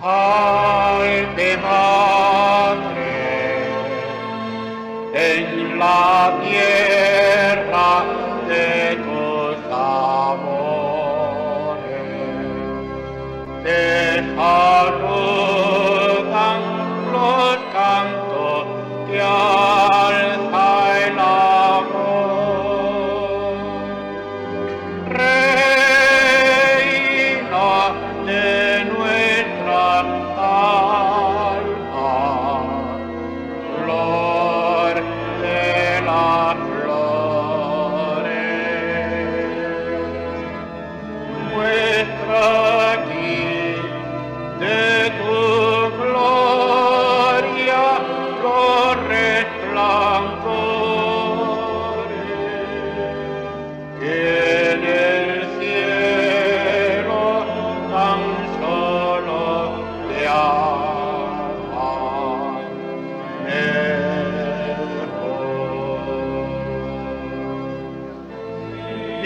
Salve, madre en la tierra de tus amores. Te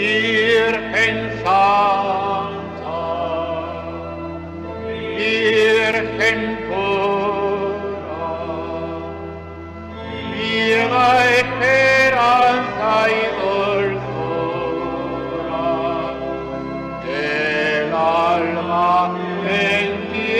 Wir Santa, wir Cora, wir esperanza y dulzura, del alma en ti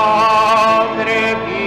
Padre